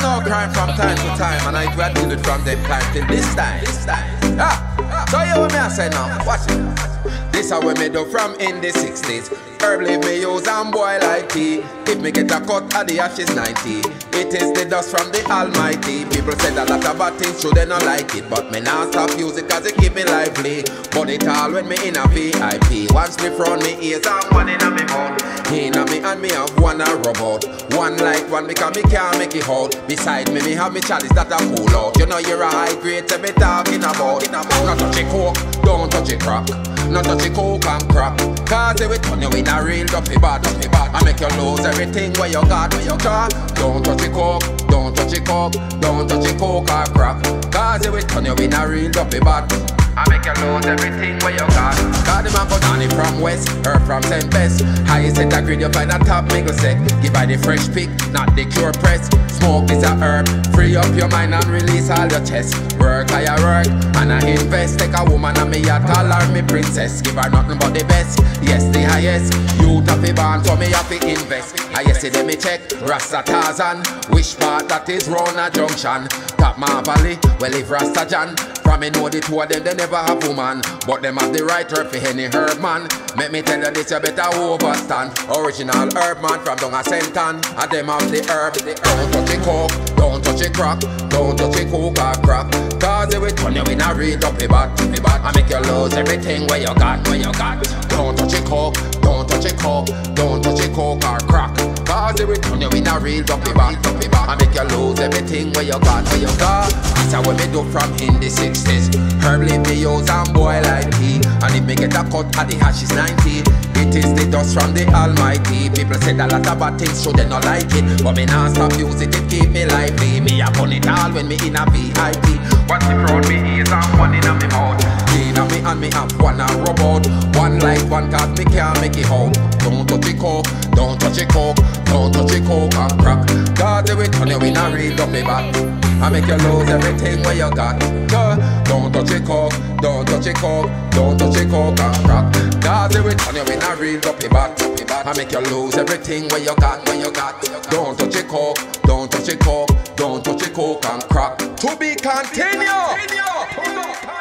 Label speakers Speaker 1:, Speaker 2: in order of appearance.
Speaker 1: no crime from time to time, and I it from them time till this time. This time. Ah, so you me I say now? Watch it. This how we made up from in the 60s. Herb leave me use and boil like tea. If me get a cut of the ashes 90. It is the dust from the Almighty. People said a lot about things, sure they not like it. But me not stop music cause it keep me lively. But it all when me in a VIP. One slip round me ears and one in a me mouth. In a me and me have one a robot. One like one because me can't make it out. Beside me, me have me chalice that a cool out. You know you're a high grade to be talking about. Not touch it coke, don't touch it crack. Not touch it coke and crack. Cause it will turn you in a real dumpy bad, dumpy bad. I make you lose everything where you got, where you got. Don't touch it coke, don't touch it coke, don't touch it coke or crack. Cause it will turn you in a real dumpy bad. I make you lose everything where you got. Cause the man go down it from west, her from St. Bess. Highest set a grade, you find a top middle set. Give her the fresh pick, not the cure press. Smoke is a herb, free up your mind and release all your chest. Work I work, and I invest. Take a woman and me a her me princess. Give her nothing but the best, yes the highest. You have to born, so me have to invest. I yesterday me check, Rasta Tarzan. Which part that is Rona Junction? Top my valley, well if Rasta Jan. From me know the two of them, they never have woman. But them have the right herb for any herb man. Make me tell you this, you better overstand. Original herb man from down a Senton. And them have the herb. Don't touch it coke, don't touch it crack. Don't touch it coke or crack. Cause will turn you in a real dumpy bat. dumpy bat. I make you lose everything where you got, where you got. Don't touch it coke, don't touch it coke. Don't touch it coke or crack. Cause will turn you in a real dumpy bat. dumpy bat. I make you lose everything where you got, where you got. That's how we do from in the 60s. Herb leaf me use and boil like tea. And if me get a cut at the hash is 90. It is the dust from the Almighty. People said a lot about things, so they not like it. But me not stop use it, it keep me lively. Me a burn it all when me in a VIP. What's the round me i'm one in a me mouth. In a me and me have one a robot. One like one cause me can't make it out. Don't touch it coke, don't touch it coke, don't touch it coke and crack. Cause it will turn you in a real dumpy bat. I make you lose everything where you got. Yeah. Don't touch it coke, don't touch it coke and crack. Cause it will turn you in a real dumpy bat. I make you lose everything where you got, where you got. Don't touch it coke, don't touch it coke, don't touch it coke and crack. To be continued.